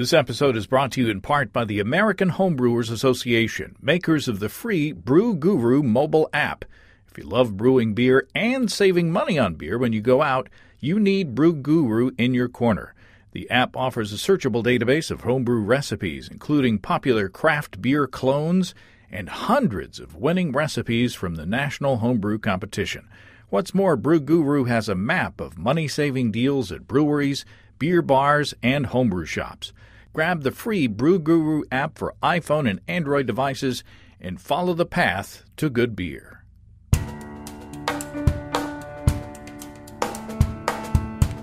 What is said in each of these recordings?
This episode is brought to you in part by the American Homebrewers Association, makers of the free Brew Guru mobile app. If you love brewing beer and saving money on beer when you go out, you need Brew Guru in your corner. The app offers a searchable database of homebrew recipes, including popular craft beer clones and hundreds of winning recipes from the National Homebrew Competition. What's more, Brew Guru has a map of money saving deals at breweries, beer bars, and homebrew shops. Grab the free Brew Guru app for iPhone and Android devices and follow the path to good beer.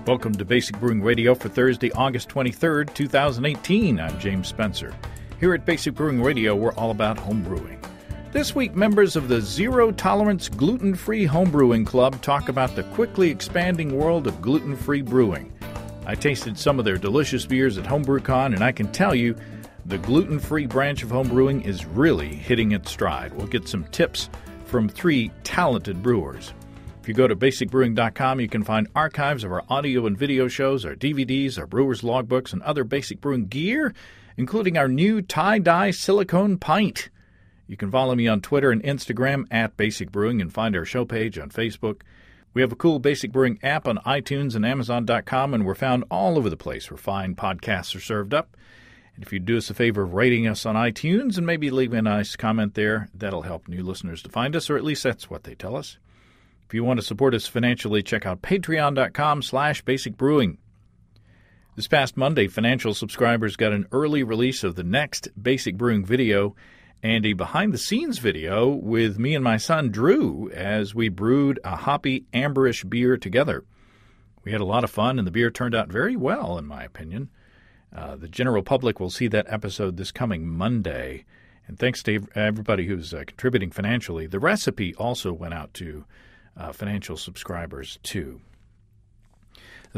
Welcome to Basic Brewing Radio for Thursday, August 23rd, 2018. I'm James Spencer. Here at Basic Brewing Radio, we're all about home brewing. This week, members of the Zero Tolerance Gluten Free Homebrewing Club talk about the quickly expanding world of gluten free brewing. I tasted some of their delicious beers at HomebrewCon, and I can tell you the gluten free branch of homebrewing is really hitting its stride. We'll get some tips from three talented brewers. If you go to basicbrewing.com, you can find archives of our audio and video shows, our DVDs, our brewer's logbooks, and other basic brewing gear, including our new tie dye silicone pint. You can follow me on Twitter and Instagram at Basic Brewing and find our show page on Facebook. We have a cool Basic Brewing app on iTunes and Amazon.com, and we're found all over the place where fine podcasts are served up. And if you'd do us a favor of rating us on iTunes and maybe leave a nice comment there, that'll help new listeners to find us, or at least that's what they tell us. If you want to support us financially, check out patreon.com slash basicbrewing. This past Monday, financial subscribers got an early release of the next Basic Brewing video – and a behind the scenes video with me and my son Drew as we brewed a hoppy amberish beer together. We had a lot of fun, and the beer turned out very well, in my opinion. Uh, the general public will see that episode this coming Monday. And thanks to everybody who's uh, contributing financially. The recipe also went out to uh, financial subscribers, too.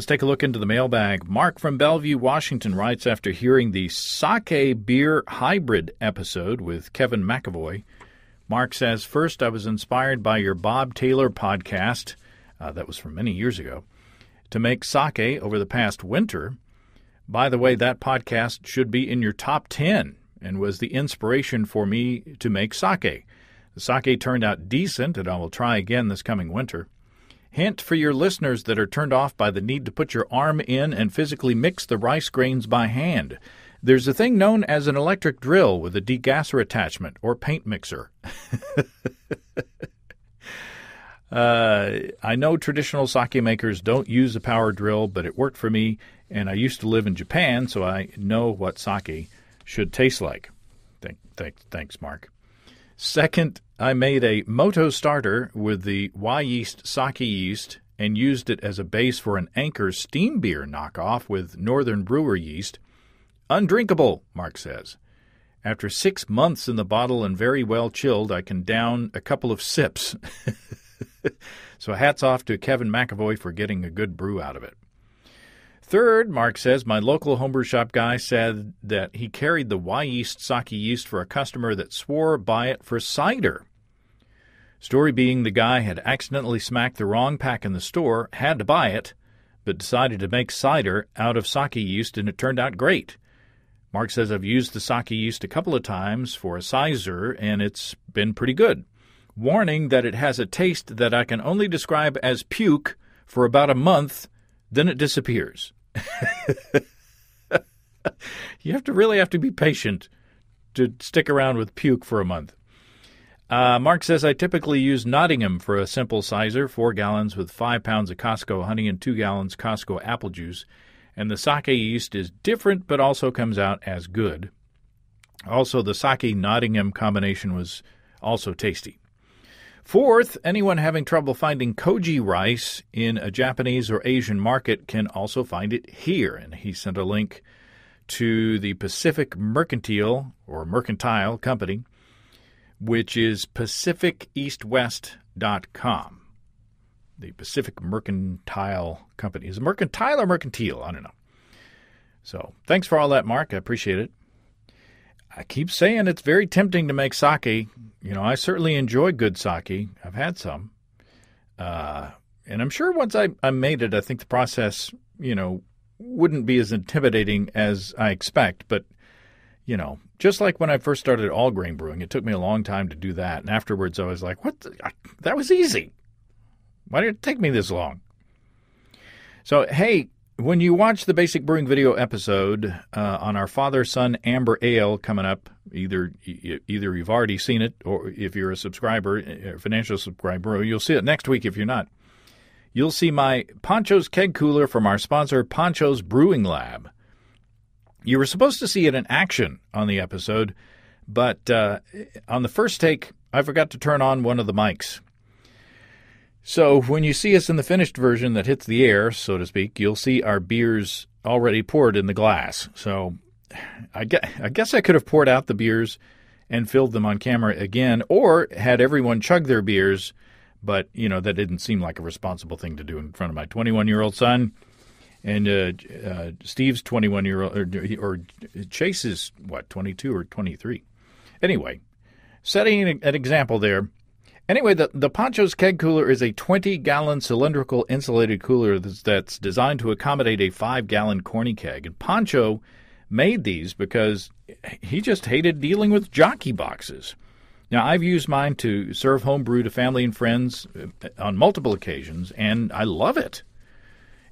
Let's take a look into the mailbag. Mark from Bellevue, Washington writes after hearing the sake beer hybrid episode with Kevin McAvoy. Mark says, First, I was inspired by your Bob Taylor podcast, uh, that was from many years ago, to make sake over the past winter. By the way, that podcast should be in your top 10 and was the inspiration for me to make sake. The sake turned out decent, and I will try again this coming winter. Hint for your listeners that are turned off by the need to put your arm in and physically mix the rice grains by hand. There's a thing known as an electric drill with a degasser attachment or paint mixer. uh, I know traditional sake makers don't use a power drill, but it worked for me, and I used to live in Japan, so I know what sake should taste like. Thank, thank, thanks, Mark. Second, I made a moto starter with the Wyeast sake yeast and used it as a base for an Anchor steam beer knockoff with Northern Brewer yeast. Undrinkable, Mark says. After six months in the bottle and very well chilled, I can down a couple of sips. so hats off to Kevin McAvoy for getting a good brew out of it. Third, Mark says, my local homebrew shop guy said that he carried the Wyeast sake yeast for a customer that swore by it for cider. Story being the guy had accidentally smacked the wrong pack in the store, had to buy it, but decided to make cider out of sake yeast and it turned out great. Mark says I've used the sake yeast a couple of times for a sizer and it's been pretty good. Warning that it has a taste that I can only describe as puke for about a month, then it disappears. you have to really have to be patient to stick around with puke for a month. Uh, Mark says I typically use Nottingham for a simple sizer, four gallons with five pounds of Costco honey and two gallons Costco apple juice. And the sake yeast is different, but also comes out as good. Also, the sake Nottingham combination was also tasty. Fourth, anyone having trouble finding koji rice in a Japanese or Asian market can also find it here. And he sent a link to the Pacific Mercantile or Mercantile Company, which is pacificeastwest.com. The Pacific Mercantile Company. Is it mercantile or mercantile? I don't know. So thanks for all that, Mark. I appreciate it. I keep saying it's very tempting to make sake. You know, I certainly enjoy good sake. I've had some. Uh, and I'm sure once I, I made it, I think the process, you know, wouldn't be as intimidating as I expect, but you know, just like when I first started all grain brewing, it took me a long time to do that. And afterwards, I was like, what? The, I, that was easy. Why did it take me this long? So, hey, when you watch the Basic Brewing video episode uh, on our father son amber ale coming up, either either you've already seen it, or if you're a subscriber, a financial subscriber, you'll see it next week if you're not. You'll see my Pancho's keg cooler from our sponsor, Pancho's Brewing Lab. You were supposed to see it in action on the episode, but uh, on the first take, I forgot to turn on one of the mics. So when you see us in the finished version that hits the air, so to speak, you'll see our beers already poured in the glass. So I guess, I guess I could have poured out the beers and filled them on camera again, or had everyone chug their beers, but you know that didn't seem like a responsible thing to do in front of my 21 year old son. And uh, uh, Steve's 21 year old, or, or Chase is what 22 or 23. Anyway, setting an example there Anyway, the, the Pancho's keg cooler is a 20 gallon cylindrical insulated cooler that's, that's designed to accommodate a 5 gallon corny keg. And Pancho made these because he just hated dealing with jockey boxes. Now, I've used mine to serve homebrew to family and friends uh, on multiple occasions, and I love it.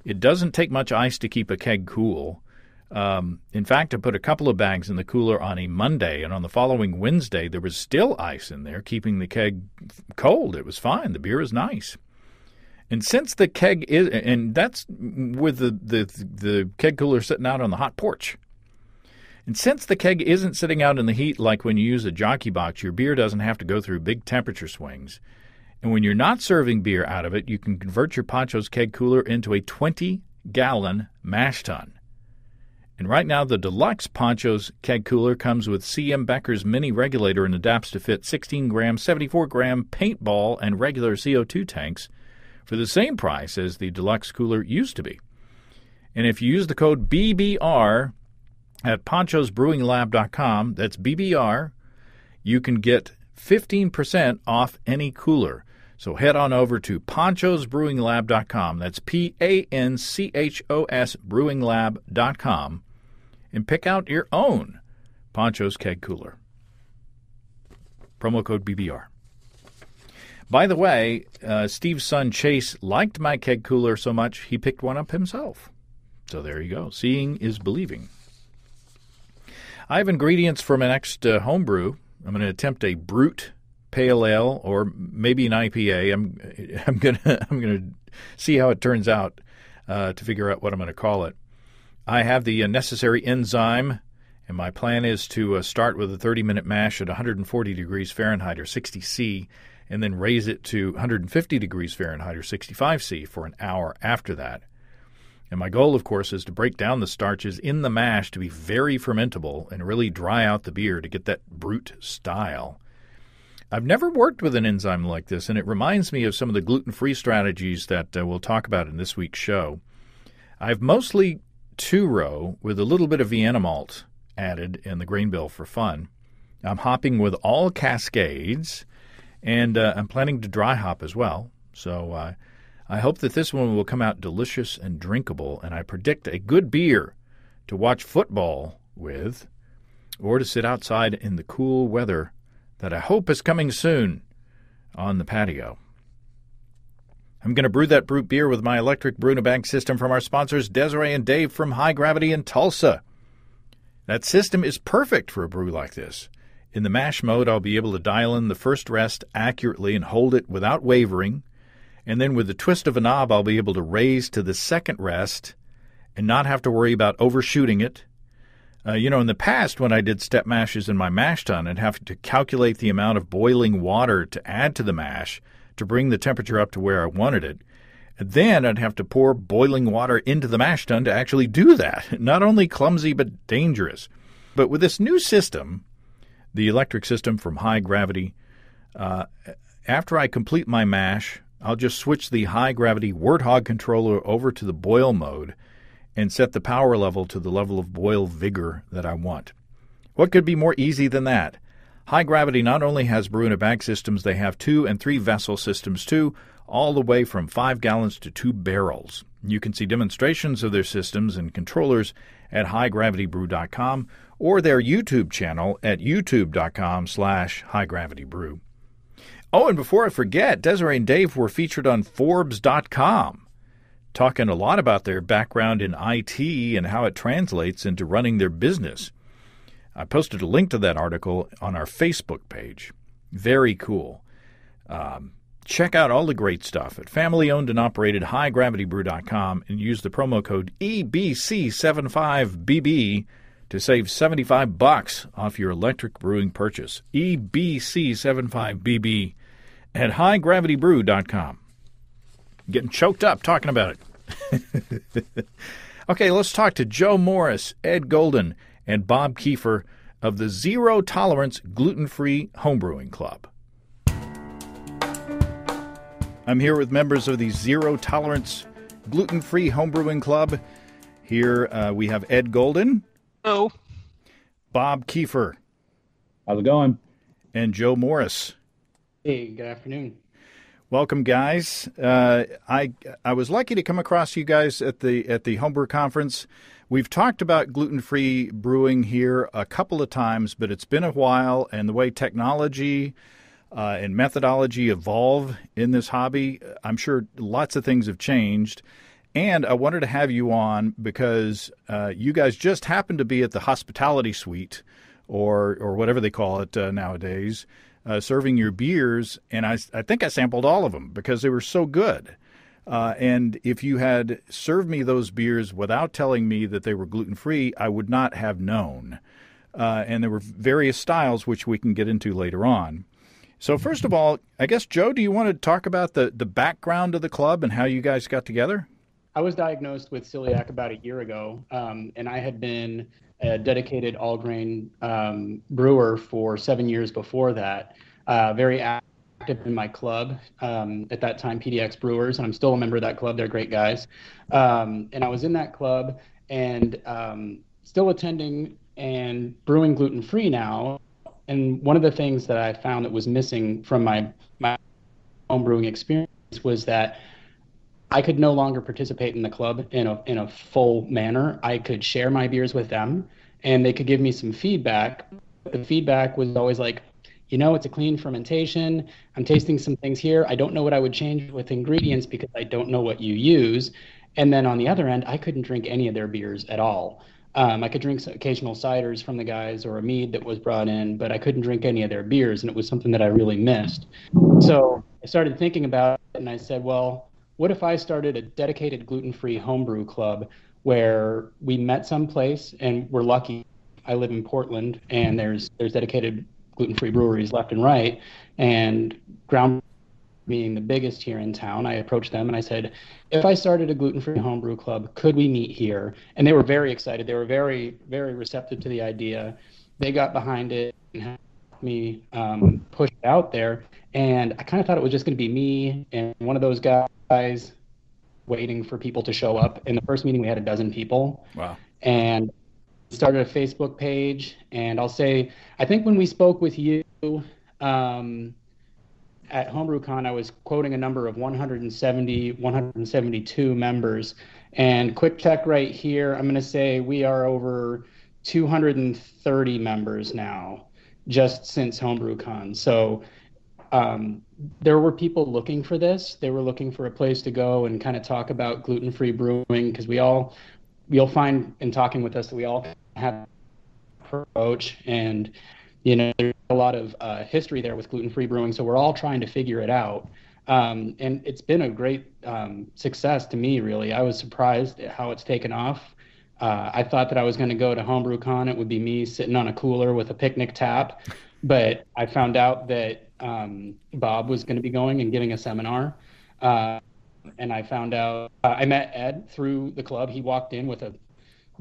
It doesn't take much ice to keep a keg cool. Um, in fact, I put a couple of bags in the cooler on a Monday, and on the following Wednesday, there was still ice in there, keeping the keg cold. It was fine. The beer is nice. And since the keg is, and that's with the, the, the keg cooler sitting out on the hot porch. And since the keg isn't sitting out in the heat like when you use a jockey box, your beer doesn't have to go through big temperature swings. And when you're not serving beer out of it, you can convert your Pancho's keg cooler into a 20 gallon mash tun. And right now, the deluxe Panchos keg cooler comes with CM Becker's mini regulator and adapts to fit 16 gram, 74 gram paintball and regular CO2 tanks for the same price as the deluxe cooler used to be. And if you use the code BBR at panchosbrewinglab.com, that's BBR, you can get 15% off any cooler. So head on over to panchosbrewinglab.com. That's P A N C H O S brewinglab.com and pick out your own Pancho's Keg Cooler. Promo code BBR. By the way, uh, Steve's son Chase liked my keg cooler so much he picked one up himself. So there you go. Seeing is believing. I have ingredients for my next uh, homebrew. I'm going to attempt a brut pale ale or maybe an IPA. I'm I'm gonna I'm gonna see how it turns out uh, to figure out what I'm going to call it. I have the uh, necessary enzyme, and my plan is to uh, start with a 30 minute mash at 140 degrees Fahrenheit or 60 C, and then raise it to 150 degrees Fahrenheit or 65 C for an hour after that. And my goal, of course, is to break down the starches in the mash to be very fermentable and really dry out the beer to get that brut style. I've never worked with an enzyme like this, and it reminds me of some of the gluten free strategies that uh, we'll talk about in this week's show. I've mostly two row with a little bit of Vienna malt added in the grain bill for fun. I'm hopping with all Cascades, and uh, I'm planning to dry hop as well. So uh, I hope that this one will come out delicious and drinkable, and I predict a good beer to watch football with, or to sit outside in the cool weather that I hope is coming soon on the patio. I'm going to brew that brut beer with my electric brew in a bag system from our sponsors Desiree and Dave from High Gravity in Tulsa. That system is perfect for a brew like this. In the mash mode, I'll be able to dial in the first rest accurately and hold it without wavering. And then with the twist of a knob, I'll be able to raise to the second rest and not have to worry about overshooting it. Uh, you know, in the past, when I did step mashes in my mash tun, I'd have to calculate the amount of boiling water to add to the mash to bring the temperature up to where I wanted it. Then I'd have to pour boiling water into the mash tun to actually do that. Not only clumsy, but dangerous. But with this new system, the electric system from high gravity, uh, after I complete my mash, I'll just switch the high gravity Warthog controller over to the boil mode and set the power level to the level of boil vigor that I want. What could be more easy than that? High Gravity not only has brew in a bag systems, they have two and three vessel systems too, all the way from five gallons to two barrels. You can see demonstrations of their systems and controllers at highgravitybrew.com or their YouTube channel at youtube.com slash highgravitybrew. Oh, and before I forget, Desiree and Dave were featured on Forbes.com, talking a lot about their background in IT and how it translates into running their business. I posted a link to that article on our Facebook page. Very cool. Um, check out all the great stuff at family owned and operated highgravitybrew.com and use the promo code EBC75BB to save 75 bucks off your electric brewing purchase. EBC75BB at highgravitybrew.com. Getting choked up talking about it. okay, let's talk to Joe Morris, Ed Golden, and Bob Keifer of the Zero Tolerance Gluten Free Homebrewing Club. I'm here with members of the Zero Tolerance Gluten Free Homebrewing Club. Here uh, we have Ed Golden. Hello. Bob Keifer. How's it going? And Joe Morris. Hey, good afternoon. Welcome, guys. Uh, I I was lucky to come across you guys at the at the homebrew conference. We've talked about gluten free brewing here a couple of times, but it's been a while, and the way technology uh, and methodology evolve in this hobby, I'm sure lots of things have changed. And I wanted to have you on because uh, you guys just happened to be at the hospitality suite, or or whatever they call it uh, nowadays, uh, serving your beers, and I I think I sampled all of them because they were so good. Uh, and if you had served me those beers without telling me that they were gluten free, I would not have known. Uh, and there were various styles, which we can get into later on. So, first of all, I guess, Joe, do you want to talk about the, the background of the club and how you guys got together? I was diagnosed with celiac about a year ago, um, and I had been a dedicated all grain um, brewer for seven years before that. Uh, very active in my club um, at that time, PDX Brewers, and I'm still a member of that club. They're great guys. Um, and I was in that club and um, still attending and brewing gluten free now. And one of the things that I found that was missing from my my home brewing experience was that I could no longer participate in the club in a in a full manner. I could share my beers with them, and they could give me some feedback. The feedback was always like, you know, it's a clean fermentation. I'm tasting some things here. I don't know what I would change with ingredients because I don't know what you use. And then on the other end, I couldn't drink any of their beers at all. Um, I could drink occasional ciders from the guys or a mead that was brought in, but I couldn't drink any of their beers, and it was something that I really missed. So I started thinking about it, and I said, well, what if I started a dedicated gluten-free homebrew club where we met someplace, and we're lucky. I live in Portland, and there's there's dedicated gluten-free breweries left and right, and Ground being the biggest here in town, I approached them and I said, if I started a gluten-free homebrew club, could we meet here? And they were very excited. They were very, very receptive to the idea. They got behind it and helped me um, push it out there. And I kind of thought it was just going to be me and one of those guys waiting for people to show up. In the first meeting, we had a dozen people. Wow. And started a Facebook page, and I'll say, I think when we spoke with you um, at HomebrewCon, I was quoting a number of 170, 172 members. And quick check right here, I'm going to say we are over 230 members now, just since HomebrewCon. So um, there were people looking for this. They were looking for a place to go and kind of talk about gluten-free brewing because we all you'll find in talking with us that we all have approach and you know there's a lot of uh, history there with gluten-free brewing so we're all trying to figure it out. Um, and it's been a great um, success to me really. I was surprised at how it's taken off. Uh, i thought that i was going to go to homebrewcon it would be me sitting on a cooler with a picnic tap but i found out that um, bob was going to be going and giving a seminar uh, and I found out uh, I met Ed through the club. He walked in with a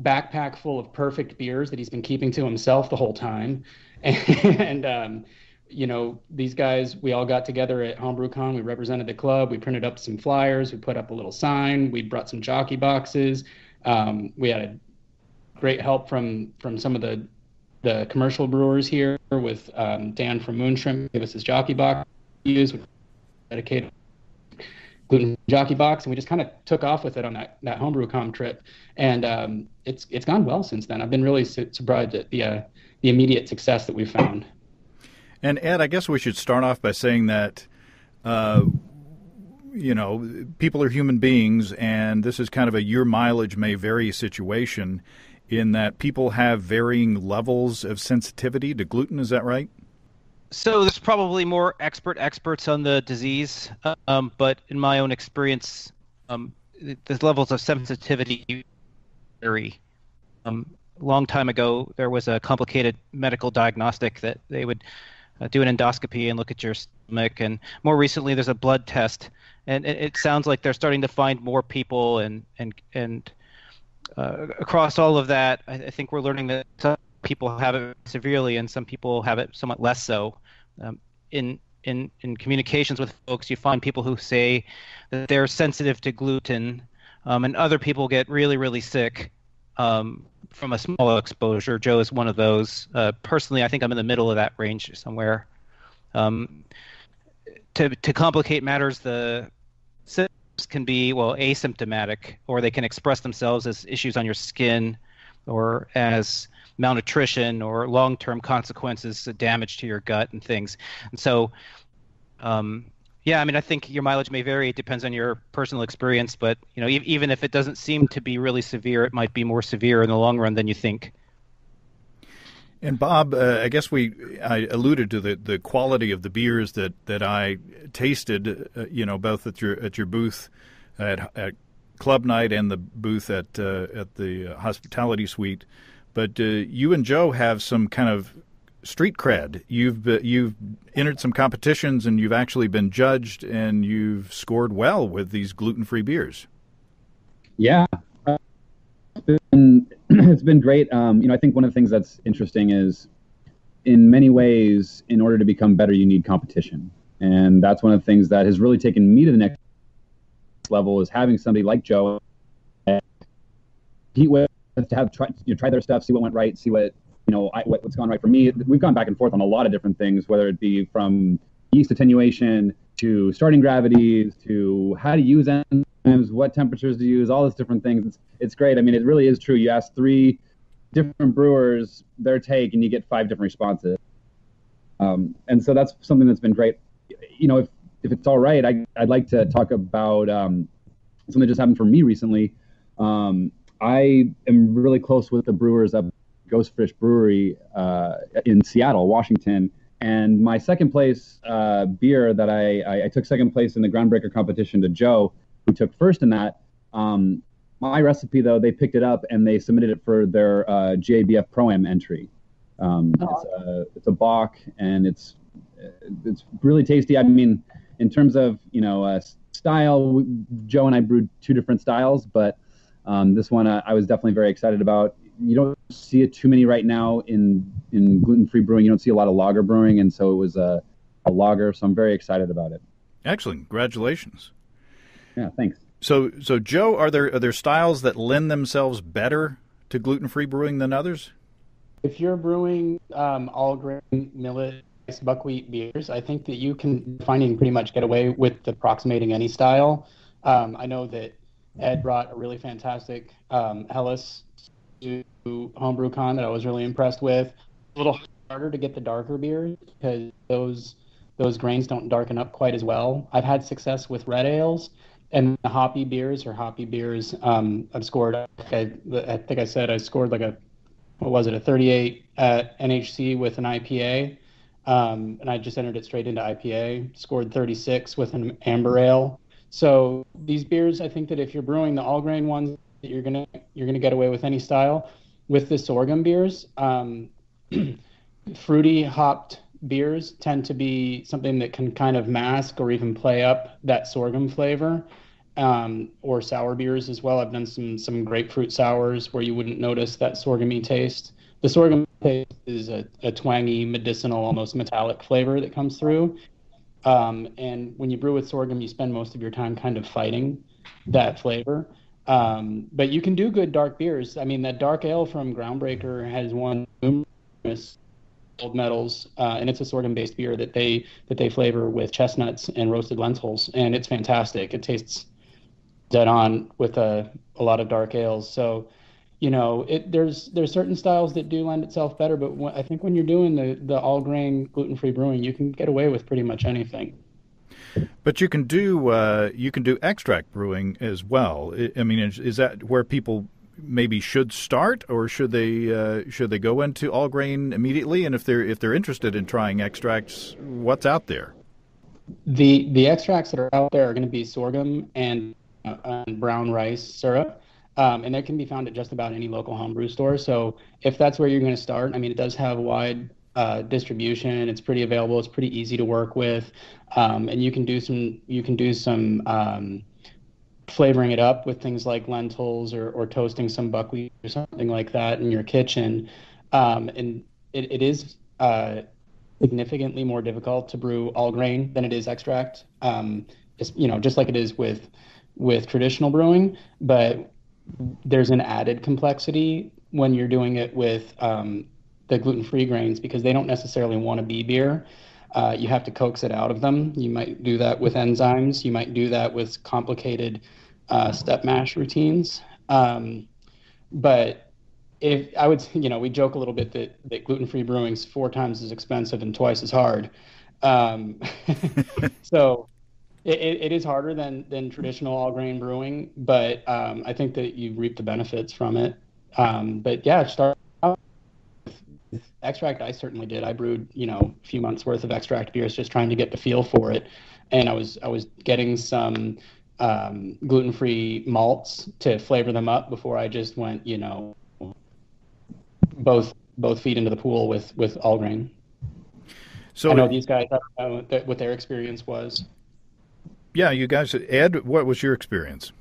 backpack full of perfect beers that he's been keeping to himself the whole time, and um, you know these guys. We all got together at HomebrewCon. We represented the club. We printed up some flyers. We put up a little sign. We brought some jockey boxes. Um, we had a great help from from some of the the commercial brewers here with um, Dan from Moonshrimp gave us his jockey box. Use dedicated gluten jockey box, and we just kind of took off with it on that that HomebrewCon trip, and um, it's it's gone well since then. I've been really su- surprised at the uh, the immediate success that we found. And Ed, I guess we should start off by saying that. Uh, you know, people are human beings, and this is kind of a your mileage may vary situation in that people have varying levels of sensitivity to gluten. Is that right? So there's probably more expert experts on the disease, um, but in my own experience, um, the levels of sensitivity vary. Um, a long time ago, there was a complicated medical diagnostic that they would uh, do an endoscopy and look at your stomach, and more recently, there's a blood test, and it, it sounds like they're starting to find more people, and and and across all of that, I, I think we're learning that some people have it severely and some people have it somewhat less so. Um, in in in communications with folks, you find people who say that they're sensitive to gluten, um, and other people get really really sick um, from a small exposure. Joe is one of those. Uh, personally, I think I'm in the middle of that range somewhere. Um, to to complicate matters, the can be well asymptomatic, or they can express themselves as issues on your skin, or as malnutrition or long-term consequences, damage to your gut and things. And so, um, yeah, I mean, I think your mileage may vary. It depends on your personal experience, but you know, e- even if it doesn't seem to be really severe, it might be more severe in the long run than you think. And Bob, uh, I guess we I alluded to the, the quality of the beers that, that I tasted, uh, you know, both at your at your booth at, at club night and the booth at uh, at the hospitality suite. But uh, you and Joe have some kind of street cred. You've you've entered some competitions and you've actually been judged and you've scored well with these gluten free beers. Yeah, it's been great. Um, you know, I think one of the things that's interesting is, in many ways, in order to become better, you need competition, and that's one of the things that has really taken me to the next level is having somebody like Joe compete with to have try, you know, try their stuff, see what went right, see what you know I, what, what's gone right for me. We've gone back and forth on a lot of different things, whether it be from yeast attenuation to starting gravities to how to use enzymes, what temperatures to use, all these different things. It's, it's great. I mean, it really is true. You ask three different brewers their take, and you get five different responses. Um, and so that's something that's been great. You know, if if it's all right, I, I'd like to talk about um, something that just happened for me recently. Um, I am really close with the brewers at Ghost Fish Brewery uh, in Seattle, Washington. And my second place uh, beer that I, I, I, took second place in the Groundbreaker competition to Joe, who took first in that. Um, my recipe, though, they picked it up and they submitted it for their uh, GABF Pro Am entry. Um, oh. it's, a, it's a Bock and it's it's really tasty. I mean, in terms of you know uh, style, Joe and I brewed two different styles, but um, this one uh, I was definitely very excited about. You don't see it too many right now in in gluten free brewing. You don't see a lot of lager brewing, and so it was a, a lager. So I'm very excited about it. Excellent, congratulations. Yeah, thanks. So, so Joe, are there are there styles that lend themselves better to gluten free brewing than others? If you're brewing um, all grain millet buckwheat beers, I think that you can finding pretty much get away with approximating any style. Um, I know that Ed brought a really fantastic um, Helles to HomebrewCon that I was really impressed with. A little harder to get the darker beers because those those grains don't darken up quite as well. I've had success with red ales and the hoppy beers or hoppy beers. Um, I've scored. I, I think I said I scored like a what was it a 38 at NHC with an IPA. Um, and I just entered it straight into IPA. Scored 36 with an amber ale. So these beers, I think that if you're brewing the all grain ones, you're gonna you're gonna get away with any style. With the sorghum beers, um, fruity hopped beers tend to be something that can kind of mask or even play up that sorghum flavor. Um, or sour beers as well. I've done some some grapefruit sours where you wouldn't notice that sorghummy taste. The sorghum taste is a, a twangy, medicinal, almost metallic flavor that comes through. Um, and when you brew with sorghum, you spend most of your time kind of fighting that flavor. Um, but you can do good dark beers. I mean, that dark ale from Groundbreaker has won numerous gold medals, uh, and it's a sorghum-based beer that they that they flavor with chestnuts and roasted lentils, and it's fantastic. It tastes dead on with a a lot of dark ales. So, you know, it there's there's certain styles that do lend itself better, but when, I think when you're doing the the all grain gluten free brewing, you can get away with pretty much anything. But you can do uh, you can do extract brewing as well. I mean, is, is that where people maybe should start, or should they uh, should they go into all grain immediately? And if they're if they're interested in trying extracts, what's out there? The the extracts that are out there are going to be sorghum and, uh, and brown rice syrup. Um, and that can be found at just about any local homebrew store. So if that's where you're going to start, I mean, it does have wide uh, distribution. It's pretty available. It's pretty easy to work with, um, and you can do some you can do some um, flavoring it up with things like lentils or, or toasting some buckwheat or something like that in your kitchen. Um, and it, it is uh, significantly more difficult to brew all grain than it is extract. Um, you know, just like it is with with traditional brewing, but there's an added complexity when you're doing it with um, the gluten-free grains because they don't necessarily want to be beer. Uh, you have to coax it out of them. You might do that with enzymes. You might do that with complicated uh, step mash routines. Um, but if I would, you know, we joke a little bit that, that gluten-free brewing is four times as expensive and twice as hard. Um, so it, it is harder than than traditional all grain brewing, but um, I think that you reap the benefits from it. Um, but yeah, start extract I certainly did. I brewed, you know, a few months worth of extract beers just trying to get the feel for it. And I was I was getting some um, gluten-free malts to flavor them up before I just went, you know, both both feet into the pool with with all grain. So I know these guys. I don't know what their experience was. Yeah, you guys. Ed, what was your experience?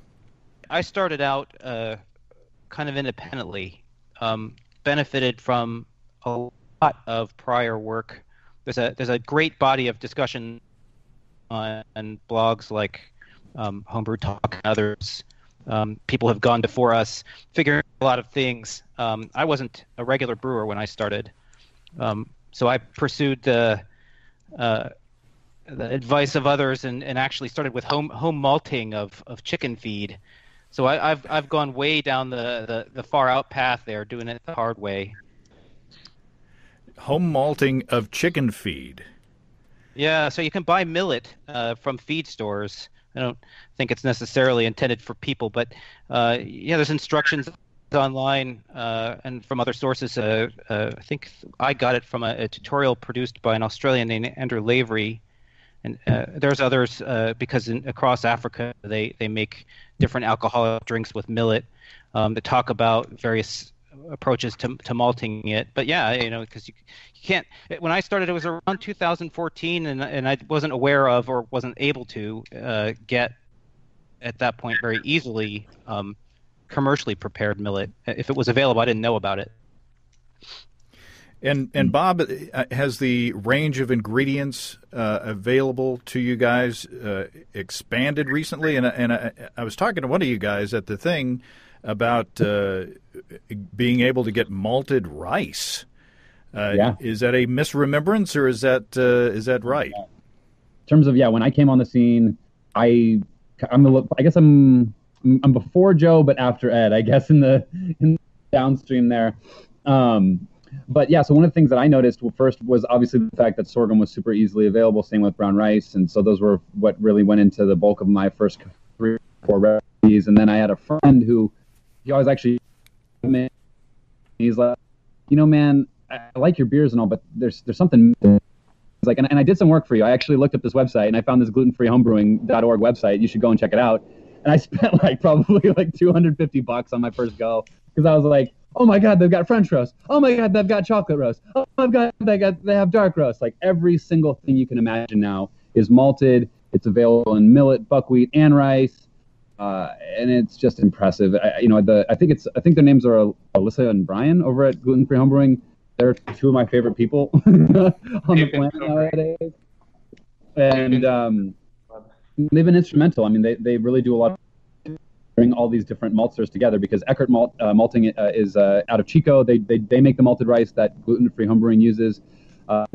I started out uh, kind of independently. Um, benefited from a lot of prior work. There's a there's a great body of discussion on, on blogs like um, Homebrew Talk and others. Um, people have gone before us, figuring a lot of things. Um, I wasn't a regular brewer when I started, um, so I pursued the, uh, the advice of others and, and actually started with home home malting of, of chicken feed. So I, have I've gone way down the, the, the far out path there, doing it the hard way home malting of chicken feed. Yeah, so you can buy millet uh, from feed stores. I don't think it's necessarily intended for people, but uh, yeah, there's instructions online uh, and from other sources. Uh, uh, I think I got it from a, a, tutorial produced by an Australian named Andrew Lavery, and uh, there's others because in, across Africa they they make different alcoholic drinks with millet um, that talk about various approaches to, to malting it. But yeah, you know, because you, you can't. When I started, it was around 2014, and and I wasn't aware of or wasn't able to uh, get at that point very easily um, commercially prepared millet. If it was available, I didn't know about it. And and Bob, uh, has the range of ingredients uh, available to you guys uh, expanded recently? And and I, I, was talking to one of you guys at the thing about uh, being able to get malted rice. Uh, yeah. Is that a misremembrance or is that uh, is that right? In terms of yeah, when I came on the scene, I I'm a, I guess I'm I'm before Joe, but after Ed. I guess in the in downstream there. Um, but yeah, so one of the things that I noticed first was obviously the fact that sorghum was super easily available. Same with brown rice, and so those were what really went into the bulk of my first three four recipes. And then I had a friend who he always actually he's like, you know, man, I like your beers and all, but there's there's something. He's like, and, and I did some work for you. I actually looked up this website and I found this glutenfreehomebrewing.org website. You should go and check it out. And I spent like probably like 250 bucks on my first go because I was like, oh my god, they've got French roast. Oh my god, they've got chocolate roast. Oh my god, they got they have dark roast. Like every single thing you can imagine now is malted. It's available in millet, buckwheat, and rice uh, and it's just impressive. I, you know, the I think it's I think their names are Alyssa and Brian over at Gluten Free Homebrewing. They're two of my favorite people on the planet nowadays, and um, they've been instrumental. I mean, they, they really do a lot. Of bring all these different maltsters together because Eckert malt, uh, malting uh, is uh, out of Chico. They, they they make the malted rice that gluten free homebrewing uses. Uh,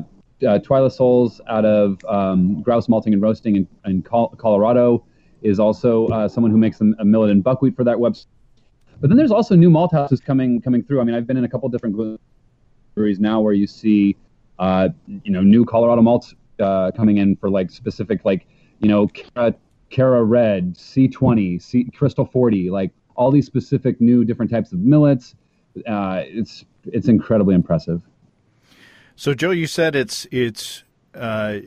uh, Twila Soles out of um, Grouse Malting and Roasting in, in Col- Colorado is also uh, someone who makes a millet and buckwheat for that website. But then there's also new malt houses coming coming through. I mean, I've been in a couple different breweries now where you see, uh, you know, new Colorado malts uh, coming in for like specific like you know Cara, Cara Red, C20, C, Crystal 40, like all these specific new different types of millets. Uh, it's it's incredibly impressive. So, Joe, you said it's it's uh,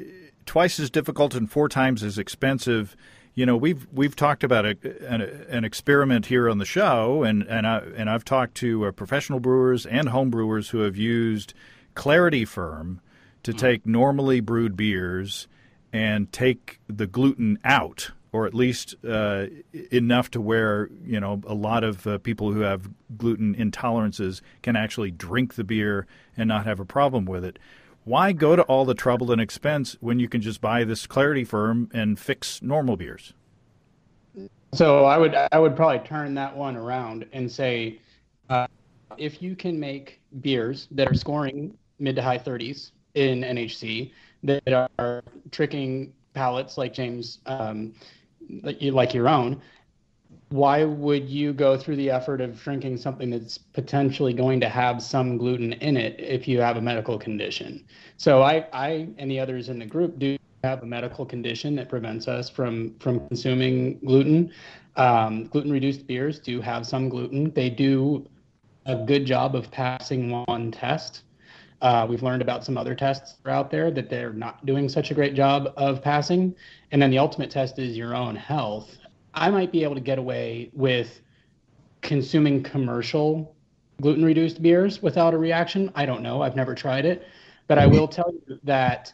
twice as difficult and four times as expensive. You know, we've we've talked about a, an, an, experiment here on the show, and and I and I've talked to uh, professional brewers and home brewers who have used Clarity Ferm to mm-hmm. take normally brewed beers and take the gluten out or at least uh, enough to where you know a lot of uh, people who have gluten intolerances can actually drink the beer and not have a problem with it. Why go to all the trouble and expense when you can just buy this Clarity Ferm and fix normal beers? So I would I would probably turn that one around and say, uh, if you can make beers that are scoring mid to high 30s in NHC that are tricking palates like James um, like your own, why would you go through the effort of drinking something that's potentially going to have some gluten in it if you have a medical condition? So I, I and the others in the group do have a medical condition that prevents us from from consuming gluten. Um, gluten reduced beers do have some gluten. They do a good job of passing one test. Uh, we've learned about some other tests out there that they're not doing such a great job of passing. And then the ultimate test is your own health. I might be able to get away with consuming commercial gluten reduced beers without a reaction. I don't know. I've never tried it. But I will tell you that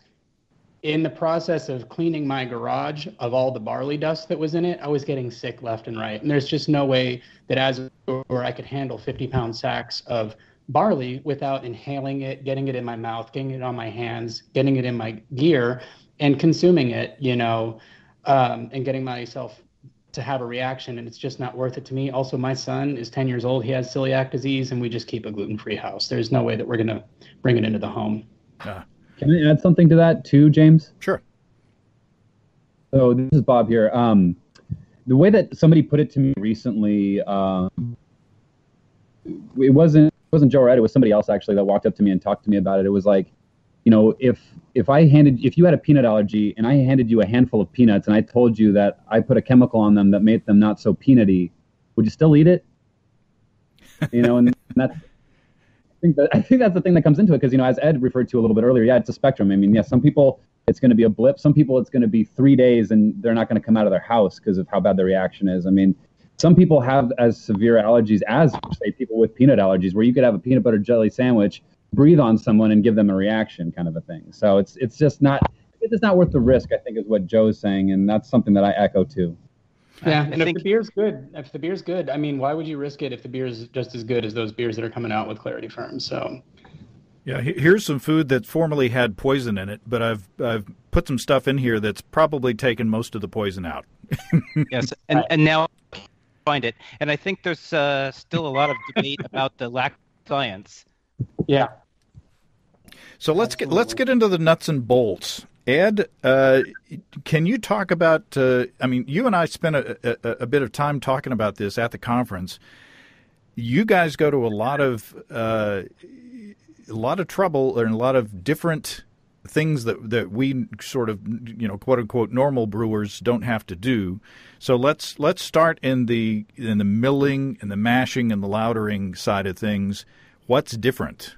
in the process of cleaning my garage of all the barley dust that was in it, I was getting sick left and right. And there's just no way that as or I could handle 50 pound sacks of barley without inhaling it, getting it in my mouth, getting it on my hands, getting it in my gear, and consuming it, you know, um, and getting myself to have a reaction. And it's just not worth it to me. Also, my son is 10 years old. He has celiac disease, and we just keep a gluten free house. There's no way that we're going to bring it into the home. Uh, Can I add something to that too, James? Sure. So this is Bob here. Um, the way that somebody put it to me recently, um, it wasn't wasn't Joe Red. It was somebody else actually that walked up to me and talked to me about it. It was like, you know, if if I handed if you had a peanut allergy and I handed you a handful of peanuts and I told you that I put a chemical on them that made them not so peanutty, would you still eat it? You know, and that's I think that I think that's the thing that comes into it because you know, as Ed referred to a little bit earlier, yeah, it's a spectrum. I mean, yeah, some people it's going to be a blip. Some people it's going to be three days and they're not going to come out of their house because of how bad the reaction is. I mean, some people have as severe allergies as say people with peanut allergies where you could have a peanut butter jelly sandwich breathe on someone and give them a reaction kind of a thing so it's it's just not it's not worth the risk i think is what joe's saying and that's something that i echo too yeah and if the beer's good if the beer's good i mean why would you risk it if the beer's just as good as those beers that are coming out with clarity Ferm so yeah, here's some food that formerly had poison in it, but I've I've put some stuff in here that's probably taken most of the poison out. yes, and and now find it. And I think there's uh, still a lot of debate about the lack of science. Yeah. So let's get let's get into the nuts and bolts. Ed, uh, can you talk about? Uh, I mean, you and I spent a, a, a, bit of time talking about this at the conference. You guys go to a lot of uh, a lot of trouble and a lot of different things that that we sort of you know quote unquote normal brewers don't have to do. So let's let's start in the in the milling and the mashing and the lautering side of things. What's different?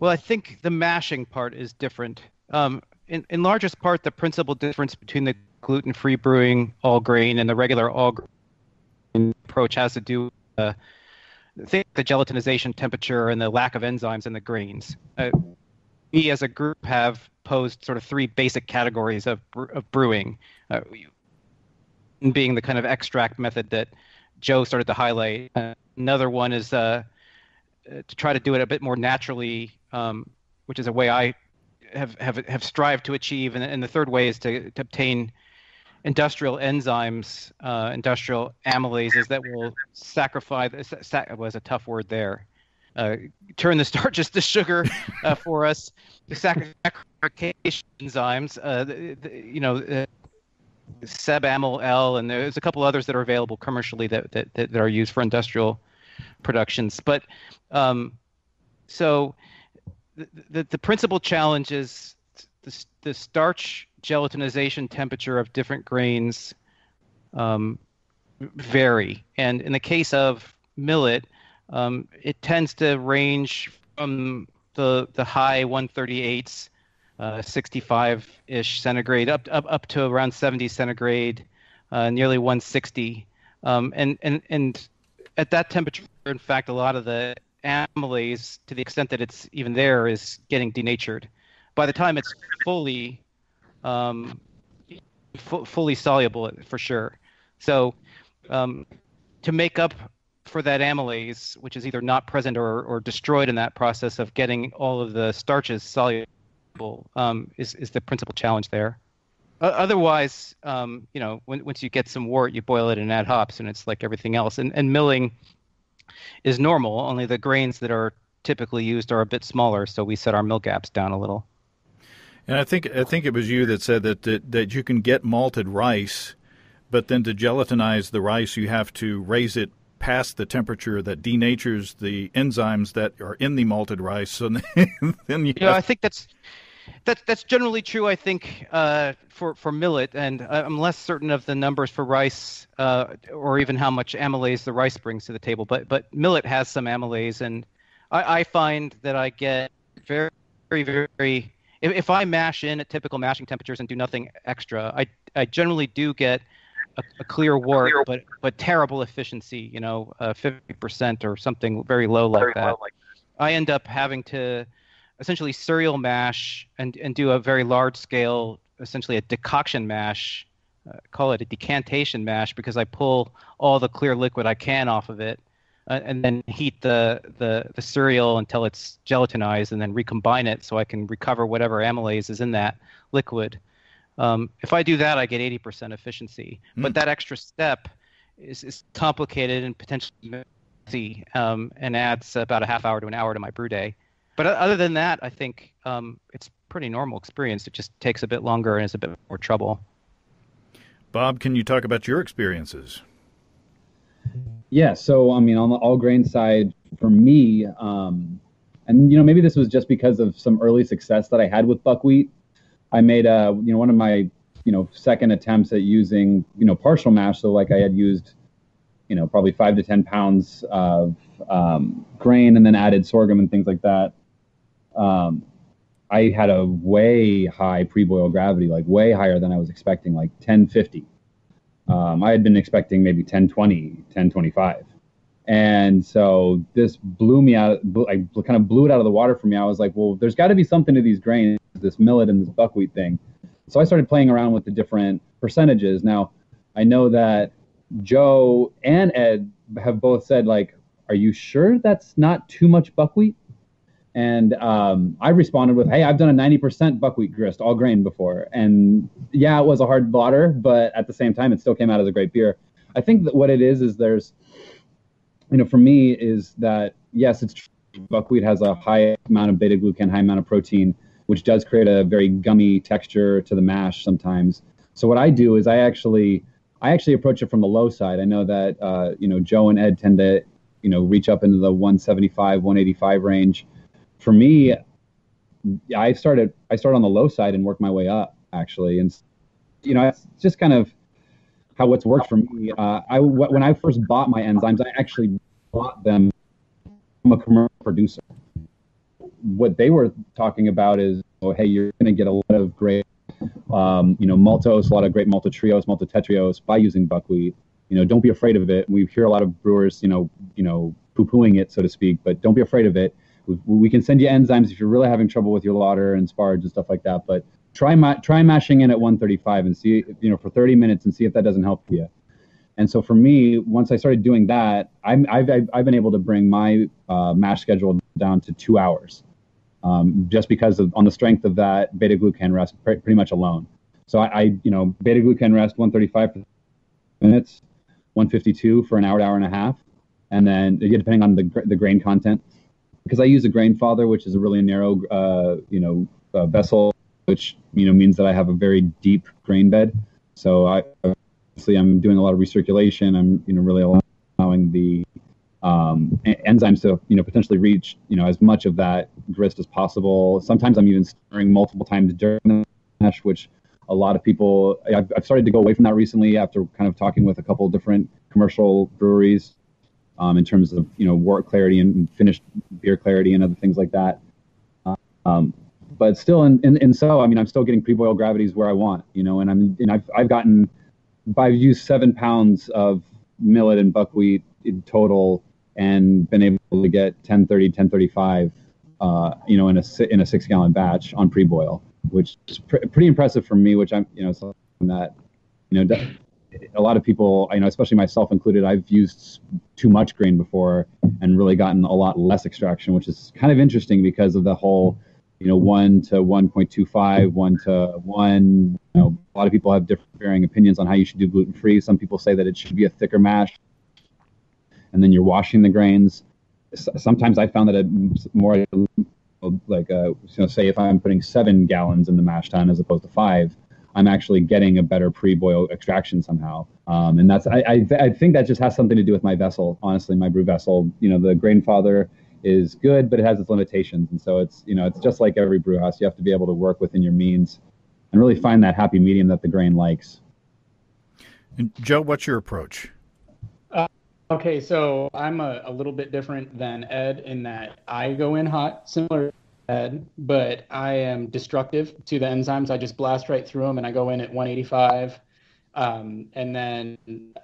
Well, I think the mashing part is different. Um, in, in largest part, the principal difference between the gluten-free brewing all grain and the regular all grain approach has to do with uh, the gelatinization temperature and the lack of enzymes in the grains. Uh, we as a group have posed sort of three basic categories of, of brewing, uh, being the kind of extract method that Joe started to highlight. Uh, another one is uh, to try to do it a bit more naturally, um, which is a way I have have, have strived to achieve. And, and the third way is to, to obtain industrial enzymes, uh, industrial amylases that will sacrifice. Sac- was a tough word there. uh, turn the starches to sugar uh, for us. The saccharification enzymes, uh, the, the, you know, uh, Sebamyl L, and there's a couple others that are available commercially that, that, that are used for industrial productions. But um, so the, the, the principal challenge is the, the starch gelatinization temperature of different grains um, vary. And in the case of millet, um, it tends to range from the, the high 138s, uh, 65-ish centigrade, up, up, up to around 70 centigrade, uh, nearly 160. Um, and, and, and at that temperature, in fact, a lot of the amylase, to the extent that it's even there, is getting denatured. By the time it's fully um, f- fully soluble, for sure. So um, to make up for that amylase, which is either not present or, or destroyed in that process of getting all of the starches soluble, um, is, is the principal challenge there. Uh, otherwise, um, you know, when, once you get some wort, you boil it and add hops, and it's like everything else. And, and milling is normal, only the grains that are typically used are a bit smaller, so we set our mill gaps down a little. And I think I think it was you that said that, that that you can get malted rice, but then to gelatinize the rice, you have to raise it past the temperature that denatures the enzymes that are in the malted rice. So then you. Yeah, have... I think that's that's that's generally true. I think uh, for for millet, and I'm less certain of the numbers for rice, uh, or even how much amylase the rice brings to the table. But but millet has some amylase, and I, I find that I get very very very if, if I mash in at typical mashing temperatures and do nothing extra, I I generally do get a, a clear wort, but but terrible efficiency. You know, fifty uh, percent or something very low like very that. Low like I end up having to essentially serial mash and and do a very large scale, essentially a decoction mash. Uh, call it a decantation mash because I pull all the clear liquid I can off of it uh, and then heat the, the, the cereal until it's gelatinized and then recombine it so I can recover whatever amylase is in that liquid. Um, if I do that, I get 80% efficiency. Mm. But that extra step is, is complicated and potentially messy um, and adds about a half hour to an hour to my brew day. But other than that, I think um, it's pretty normal experience. It just takes a bit longer and is a bit more trouble. Bob, can you talk about your experiences? Yeah, so I mean, on the all grain side, for me, um, and you know, maybe this was just because of some early success that I had with buckwheat. I made a, you know, one of my, you know, second attempts at using, you know, partial mash. So like I had used, you know, probably five to ten pounds of um, grain and then added sorghum and things like that. Um, I had a way high pre-boil gravity, like way higher than I was expecting, like 1050. Um, I had been expecting maybe 1020, 1025. And so this blew me out. I kind of blew it out of the water for me. I was like, well, there's got to be something to these grains, this millet and this buckwheat thing. So I started playing around with the different percentages. Now, I know that Joe and Ed have both said, like, are you sure that's not too much buckwheat? And um, I responded with, "Hey, I've done a 90% buckwheat grist, all grain before, and yeah, it was a hard blotter, but at the same time, it still came out as a great beer." I think that what it is is there's, you know, for me is that yes, it's true, buckwheat has a high amount of beta glucan, high amount of protein, which does create a very gummy texture to the mash sometimes. So what I do is I actually I actually approach it from the low side. I know that uh, you know Joe and Ed tend to you know reach up into the 175, 185 range for me, I started I started on the low side and worked my way up actually, and you know it's just kind of how what's worked for me. Uh, I when I first bought my enzymes, I actually bought them from a commercial producer. What they were talking about is, oh, hey, you're going to get a lot of great, um, you know, maltose, a lot of great maltotriose, maltotetriose by using buckwheat. You know, don't be afraid of it. We hear a lot of brewers, you know, you know, poo-pooing it, so to speak, but don't be afraid of it we, we can send you enzymes if you're really having trouble with your lauter and sparge and stuff like that. But try ma- try mashing in at 135 and see you know for 30 minutes and see if that doesn't help you. And so for me, once I started doing that, I'm, I've, I've been able to bring my uh, mash schedule down to two hours, um, just because of on the strength of that beta glucan rest pr- pretty much alone. So I, I, you know, beta glucan rest 135 minutes, 152 for an hour, hour and a half, and then depending on the the grain content, because I use a Grainfather, which is a really narrow, uh, you know, uh, vessel, which you know means that I have a very deep grain bed. So I obviously I'm doing a lot of recirculation. I'm you know really allowing the um, enzymes to you know potentially reach you know as much of that grist as possible. Sometimes I'm even stirring multiple times during the mash, which a lot of people I've, I've started to go away from that recently after kind of talking with a couple different commercial breweries um, in terms of you know wort clarity and finished beer clarity and other things like that. Um, but still, in, in, in so I mean, I'm still getting pre-boil gravities where I want, you know, and I'm and I've I've gotten I've used seven pounds of millet and buckwheat in total and been able to get 1030 1035 uh, you know in a in a six gallon batch on pre-boil which is pr- pretty impressive for me which i'm you know something that you know a lot of people, I know, especially myself included, I've used too much grain before and really gotten a lot less extraction, which is kind of interesting because of the whole, you know, one to 1.25, one to one. You know, a lot of people have different varying opinions on how you should do gluten free. Some people say that it should be a thicker mash, and then you're washing the grains. Sometimes I found that it's more like, uh, you know, say if I'm putting seven gallons in the mash tun as opposed to five I'm actually getting a better pre-boil extraction somehow. Um, and that's I, I, I think that just has something to do with my vessel. Honestly, my brew vessel. You know, the Grainfather is good, but it has its limitations, and so it's you know it's just like every brew house. You have to be able to work within your means and really find that happy medium that the grain likes. And Joe, what's your approach? Uh, okay, so I'm a, a little bit different than Ed in that I go in hot, similar but I am destructive to the enzymes. I just blast right through them and I go in at 185. Um, and then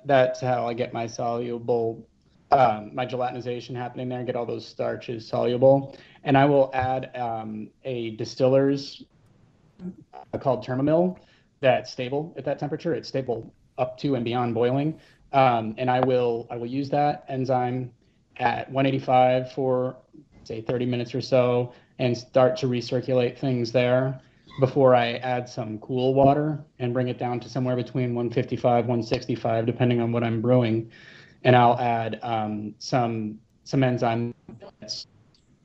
that's how I get my soluble, um, my gelatinization happening there, and get all those starches soluble. And I will add um, a distiller's uh, called Termamyl that's stable at that temperature. It's stable up to and beyond boiling. Um, and I will I will use that enzyme at 185 for say 30 minutes or so and start to recirculate things there before I add some cool water and bring it down to somewhere between 155, 165, depending on what I'm brewing. And I'll add um, some some enzyme that's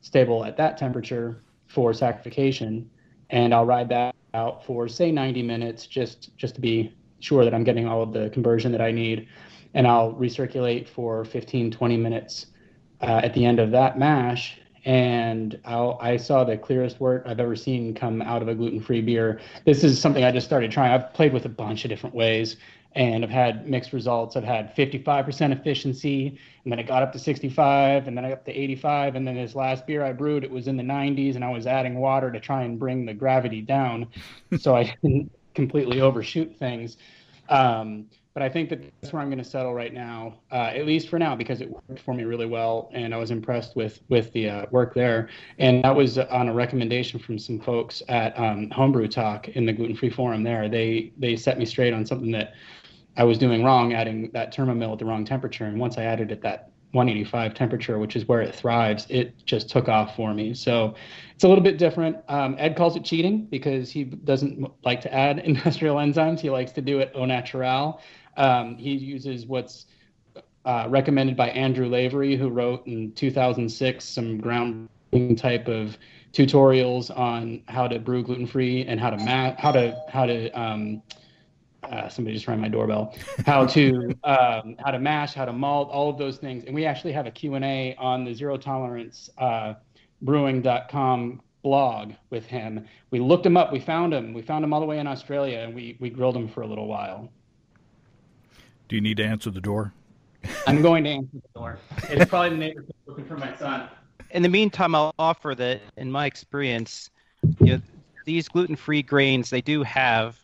stable at that temperature for saccharification, and I'll ride that out for say 90 minutes, just just to be sure that I'm getting all of the conversion that I need, and I'll recirculate for 15, 20 minutes uh, at the end of that mash, and I'll, i saw the clearest wort I've ever seen come out of a gluten-free beer. This is something I just started trying. I've played with a bunch of different ways, and I've had mixed results. I've had 55% efficiency, and then it got up to 65, and then I got up to 85, and then this last beer I brewed, it was in the 90s, and I was adding water to try and bring the gravity down, so I didn't completely overshoot things. Um, but I think that that's where I'm going to settle right now, uh, at least for now, because it worked for me really well, and I was impressed with with the uh, work there. And that was on a recommendation from some folks at um, Homebrew Talk in the gluten free forum. There, they they set me straight on something that I was doing wrong, adding that Termamyl at the wrong temperature. And once I added it that 185 temperature, which is where it thrives, it just took off for me. So it's a little bit different. Um, Ed calls it cheating because he doesn't like to add industrial enzymes. He likes to do it au natural. Um, he uses what's uh, recommended by Andrew Lavery, who wrote in 2006 some groundbreaking type of tutorials on how to brew gluten free and how to ma- how to how to um, uh, somebody just rang my doorbell. How to um, how to mash, how to malt, all of those things. And we actually have a Q and A on the Zero Tolerance uh, Brewing.com blog with him. We looked him up. We found him. We found him all the way in Australia, and we we grilled him for a little while. Do you need to answer the door? I'm going to answer the door. It's probably the neighbor looking for my son. In the meantime, I'll offer that, in my experience, you know, these gluten-free grains they do have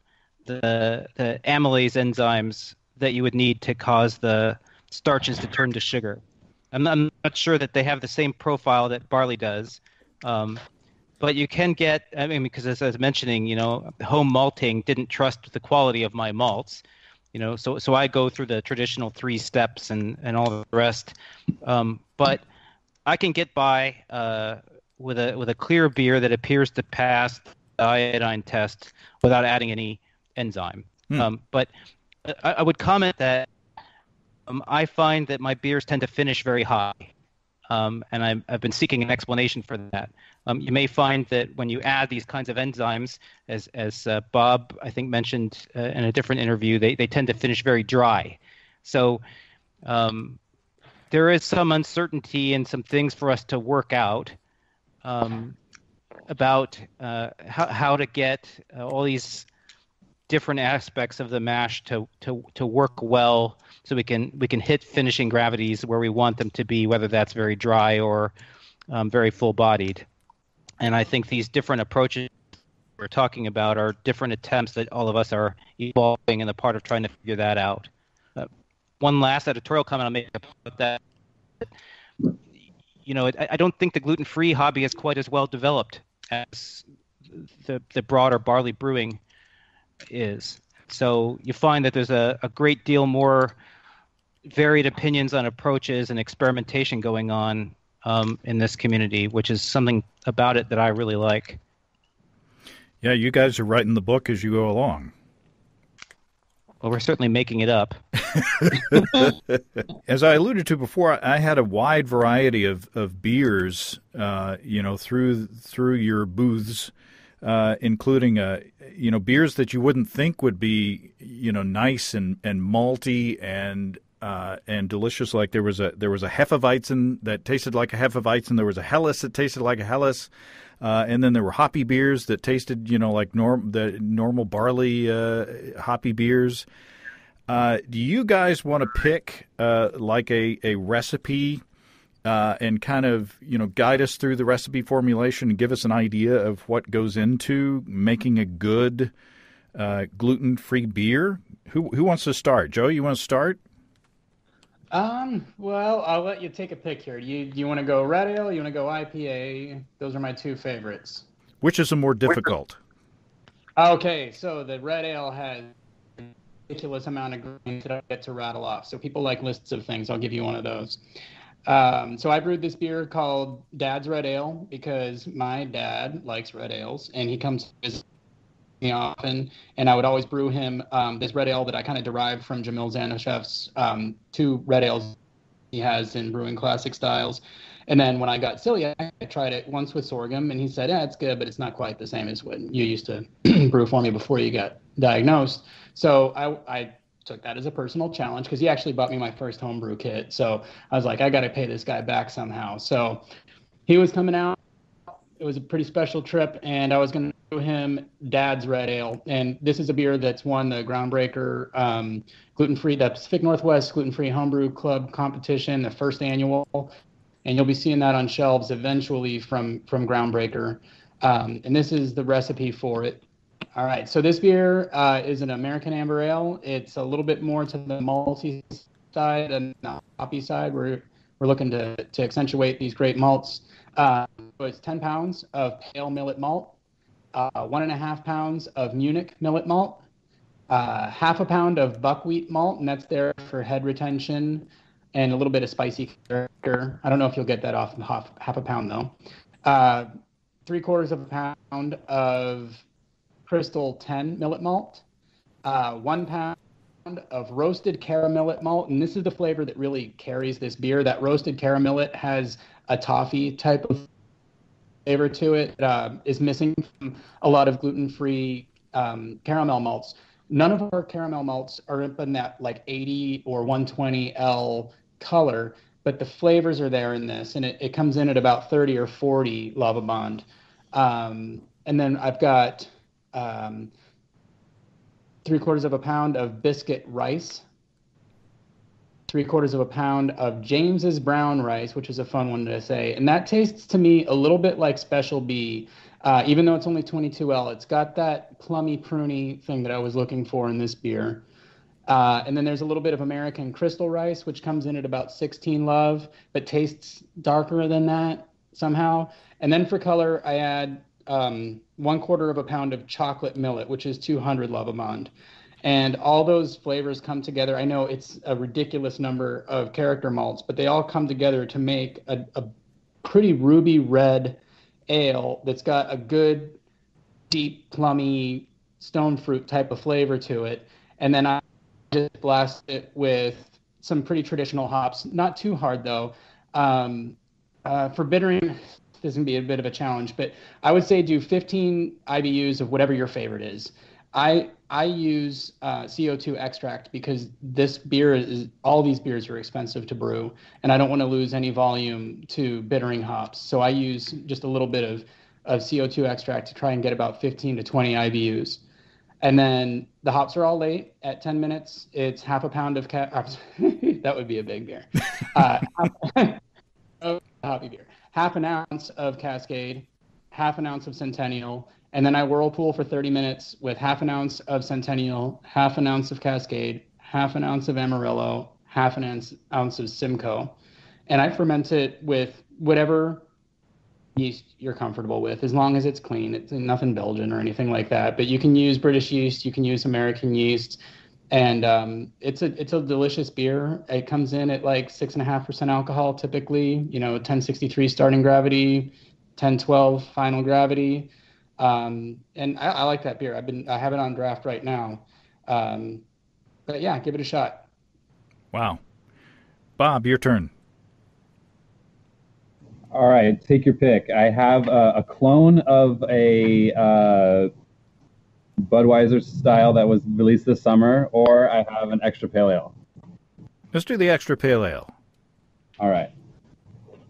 the the amylase enzymes that you would need to cause the starches to turn to sugar. I'm not, I'm not sure that they have the same profile that barley does, um, but you can get. I mean, because as I was mentioning, you know, home malting didn't trust the quality of my malts, you know so so i go through the traditional three steps and and all the rest um, but i can get by uh, with a with a clear beer that appears to pass the iodine test without adding any enzyme hmm. um, but I, I, would comment that um, i find that my beers tend to finish very high Um, and i have been seeking an explanation for that. Um, you may find that when you add these kinds of enzymes, as, as uh, Bob, I think, mentioned uh, in a different interview, they, they tend to finish very dry. So um, there is some uncertainty and some things for us to work out um, about uh, how, how to get uh, all these different aspects of the mash to, to, to work well so we can we can hit finishing gravities where we want them to be, whether that's very dry or um, very full bodied. And I think these different approaches we're talking about are different attempts that all of us are evolving in the part of trying to figure that out. Uh, one last editorial comment I'll make about that. You know, I, don't think the gluten-free hobby is quite as well developed as the the broader barley brewing is. So you find that there's a, a great deal more varied opinions on approaches and experimentation going on um, in this community, which is something about it that I really like. Yeah, you guys are writing the book as you go along. Well, we're certainly making it up. As I alluded to before, I had a wide variety of, of beers, uh, you know, through through your booths, uh, including uh, you know beers that you wouldn't think would be you know nice and and malty and uh, and delicious. Like there was a there was a Hefeweizen that tasted like a Hefeweizen. There was a Helles that tasted like a Helles. Uh, and then there were hoppy beers that tasted, you know, like norm the normal barley uh, hoppy beers. Uh, do you guys want to pick uh, like a a recipe uh, and kind of you know guide us through the recipe formulation and give us an idea of what goes into making a good uh, gluten free beer? Who who wants to start? Joe, you want to start? Um, well, I'll let you take a pick here. You you want to go red ale? You want to go IPA? Those are my two favorites. Which is the more difficult? Okay, so the red ale has ridiculous amount of grains that I get to rattle off. So people like lists of things. I'll give you one of those. Um, so I brewed this beer called Dad's Red Ale because my dad likes red ales, and he comes to visit me often, and I would always brew him um, this red ale that I kind of derived from Jamil Zainasheff's um, two red ales he has in brewing classic styles. And then when I got celiac, I tried it once with sorghum, and he said, "Yeah, it's good, but it's not quite the same as what you used to brew for me before you got diagnosed." So I, I took that as a personal challenge because he actually bought me my first homebrew kit. So I was like, I got to pay this guy back somehow. So he was coming out it was a pretty special trip, and I was going to him Dad's Red Ale. And this is a beer that's won the Groundbreaker um, gluten free, the Pacific Northwest Gluten Free Homebrew Club competition, the first annual. And you'll be seeing that on shelves eventually from from Groundbreaker. Um, and this is the recipe for it. All right, so this beer uh, is an American Amber Ale. It's a little bit more to the malty side and the hoppy side. We're we're looking to to accentuate these great malts. Uh, so it's 10 pounds of pale millet malt, uh, one and a half pounds of Munich millet malt, uh, half a pound of buckwheat malt, and that's there for head retention and a little bit of spicy character. I don't know if you'll get that off half, half a pound though. Uh, three quarters of a pound of Crystal 10 millet malt, uh, one pound of roasted caramel malt, and this is the flavor that really carries this beer. That roasted caramel has a toffee type of flavor to it. Uh, is missing from a lot of gluten-free um, caramel malts. None of our caramel malts are in that like 80 or 120 L color, but the flavors are there in this, and it, it comes in at about 30 or 40 Lovibond. Um, and then I've got um, three quarters of a pound of biscuit rice three quarters of a pound of James's brown rice, which is a fun one to say. And that tastes to me a little bit like Special B, uh, even though it's only 22L. It's got that plummy, pruny thing that I was looking for in this beer. Uh, and then there's a little bit of American crystal rice, which comes in at about 16 love, but tastes darker than that somehow. And then for color, I add um, one quarter of a pound of chocolate millet, which is 200 Lovibond and all those flavors come together. I know it's a ridiculous number of character malts, but they all come together to make a, a pretty ruby red ale that's got a good, deep, plummy stone fruit type of flavor to it. And then I just blast it with some pretty traditional hops, not too hard though. Um, uh, for bittering, this can be a bit of a challenge, but I would say do 15 IBUs of whatever your favorite is. I I use uh, CO2 extract because this beer is all these beers are expensive to brew, and I don't want to lose any volume to bittering hops. So I use just a little bit of of CO2 extract to try and get about 15 to 20 IBUs. And then the hops are all late at 10 minutes. It's half a pound of cat. that would be a big beer. Uh, hoppy beer. Half an ounce of Cascade, half an ounce of Centennial, and then I whirlpool for 30 minutes with half an ounce of Centennial, half an ounce of Cascade, half an ounce of Amarillo, half an ounce, ounce of Simcoe. And I ferment it with whatever yeast you're comfortable with, as long as it's clean. It's nothing Belgian or anything like that. But you can use British yeast, you can use American yeast, and um, it's a it's a delicious beer. It comes in at like six and a half percent alcohol typically. You know, 1063 starting gravity, 1012 final gravity, um, and I, I, like that beer. I've been I have it on draft right now. Um, but yeah, give it a shot. Wow, Bob, your turn. All right, take your pick. I have a, a clone of a uh, Budweiser style that was released this summer, or I have an extra pale ale. Let's do the extra pale ale. All right.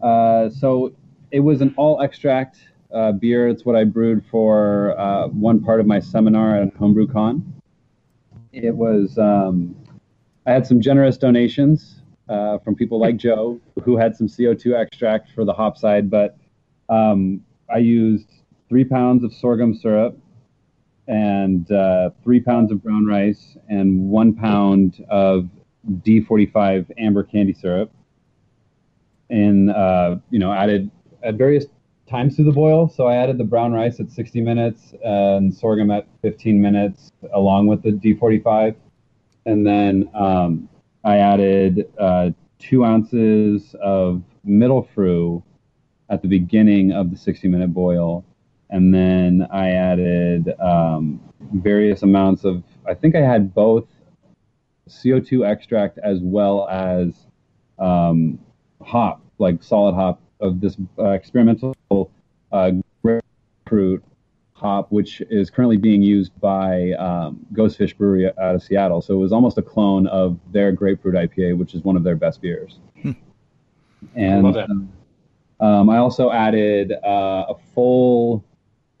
Uh, so it was an all extract uh, beer. It's what I brewed for uh, one part of my seminar at HomebrewCon. It was. Um, I had some generous donations uh, from people like Joe, who had some CO2 extract for the hop side. But um, I used three pounds of sorghum syrup and uh, three pounds of brown rice and one pound of D45 amber candy syrup. And, uh, you know, added at various times to the boil. So I added the brown rice at 60 minutes and sorghum at 15 minutes, along with the D45. And then um, I added uh, two ounces of Mittelfrüh at the beginning of the 60 minute boil. And then I added um, various amounts of, I think I had both CO2 extract as well as um, hop, like solid hop of this uh, experimental uh, grapefruit hop, which is currently being used by um, Ghostfish Brewery out of Seattle. So it was almost a clone of their grapefruit IPA, which is one of their best beers. Hmm. And I, um, I also added uh, a full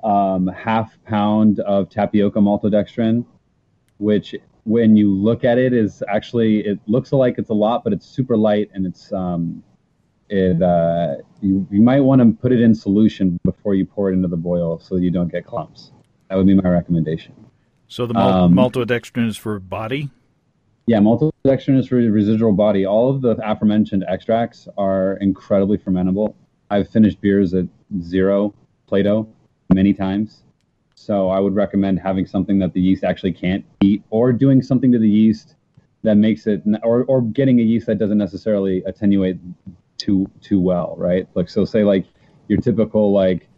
um, half pound of tapioca maltodextrin, which when you look at it is actually it looks like it's a lot, but it's super light and it's um, it uh, you, you might want to put it in solution before you pour it into the boil so you don't get clumps. That would be my recommendation. So the um, maltodextrin is for body. Yeah, maltodextrin is for residual body. All of the aforementioned extracts are incredibly fermentable. I've finished beers at zero Plato many times. So I would recommend having something that the yeast actually can't eat, or doing something to the yeast that makes it, or, or getting a yeast that doesn't necessarily attenuate too too well, right? Like so, say like your typical like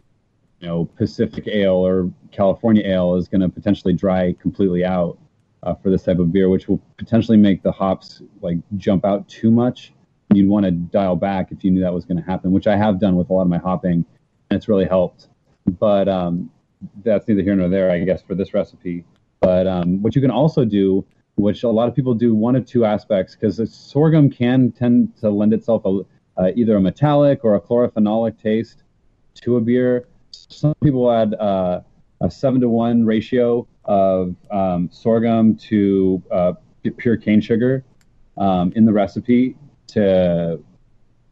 you know Pacific ale or California ale is going to potentially dry completely out uh, for this type of beer, which will potentially make the hops like jump out too much. You'd want to dial back if you knew that was going to happen, which I have done with a lot of my hopping, and it's really helped. But um, that's neither here nor there, I guess, for this recipe. But um, what you can also do, which a lot of people do, one of two aspects, because sorghum can tend to lend itself a, uh, either a metallic or a chlorophenolic taste to a beer. Some people add uh, a seven to one ratio of um, sorghum to uh, pure cane sugar um, in the recipe to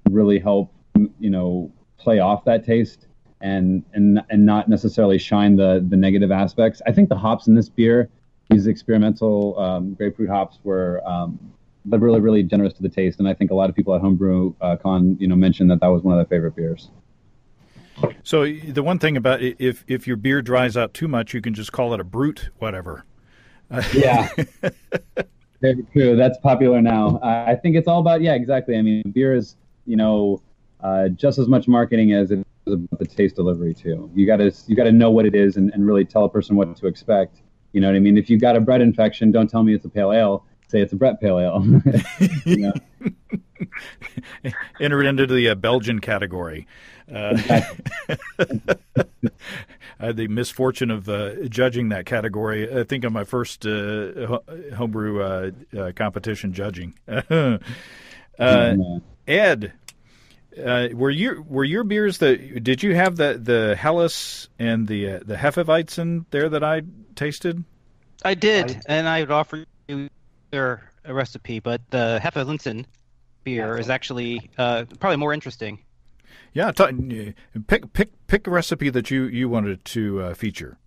really help, you know, play off that taste and and and not necessarily shine the the negative aspects. I think the hops in this beer, these experimental um, grapefruit hops, were um, but really, really generous to the taste. And I think a lot of people at Homebrew uh, Con, you know, mentioned that that was one of their favorite beers. So the one thing about it, if if your beer dries out too much, you can just call it a brut, whatever. yeah, very true. That's popular now. Uh, I think it's all about yeah, exactly. I mean, beer is you know uh, just as much marketing as it is about the taste delivery too. You got to you got to know what it is and, and really tell a person what to expect. You know what I mean? If you've got a Brett infection, don't tell me it's a pale ale say it's a Brett Pale Ale. Entered into the uh, Belgian category. Uh, I had the misfortune of uh, judging that category. I think on my first uh, homebrew uh, uh, competition judging. Ed, were your were your beers the? Did you have the the Helles and the the Hefeweizen there that I tasted? I did, I, and I would offer you their a recipe, but the Hefeweizen beer is actually uh, probably more interesting. Yeah, t- pick pick pick a recipe that you you wanted to uh, feature.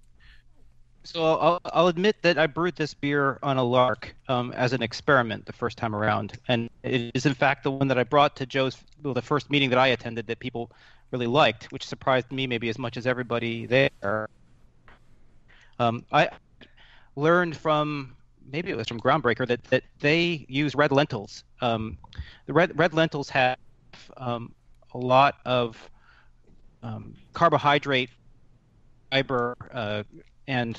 So I'll, I'll admit that I brewed this beer on a lark um, as an experiment the first time around, and it is in fact the one that I brought to Joe's well, the first meeting that I attended that people really liked, which surprised me maybe as much as everybody there. Um, I learned from maybe it was from Groundbreaker that that they use red lentils. Um, the red red lentils have um, a lot of um, carbohydrate, fiber, uh, and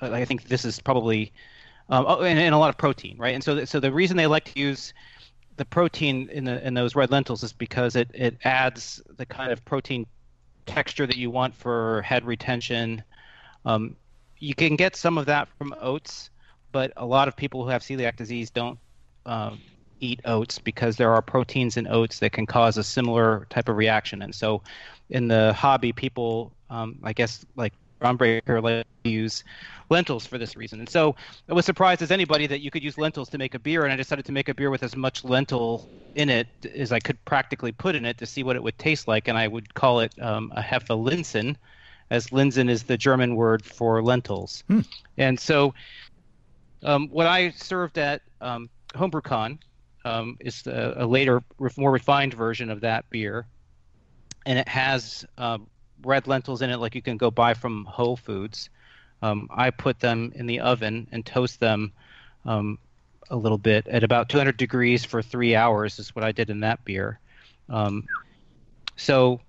uh, I think this is probably um, oh, and, and, a lot of protein, right? And so so the reason they like to use the protein in the in those red lentils is because it it adds the kind of protein texture that you want for head retention. Um, you can get some of that from oats, but a lot of people who have celiac disease don't um, eat oats because there are proteins in oats that can cause a similar type of reaction. And so, in the hobby, people, um, I guess, like Groundbreaker, like use lentils for this reason. And so, I was surprised as anybody that you could use lentils to make a beer, and I decided to make a beer with as much lentil in it as I could practically put in it to see what it would taste like, and I would call it um, a Linsen, as Linsen is the German word for lentils. Hmm. And so, um, what I served at um, HomebrewCon um, is a, a, later, more refined version of that beer, and it has uh, red lentils in it, like you can go buy from Whole Foods. Um, I put them in the oven and toast them um, a little bit at about 200 degrees for three hours. Is what I did in that beer. Um, so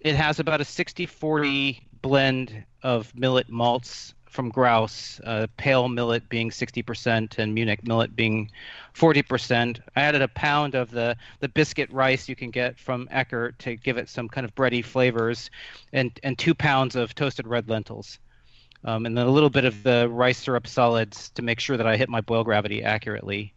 it has about a 60-40 blend of millet malts from Grouse, uh, pale millet being 60% and Munich millet being 40%. I added a pound of the, the biscuit rice you can get from Eckert to give it some kind of bready flavors, and, and two pounds of toasted red lentils. Um, and then a little bit of the rice syrup solids to make sure that I hit my boil gravity accurately.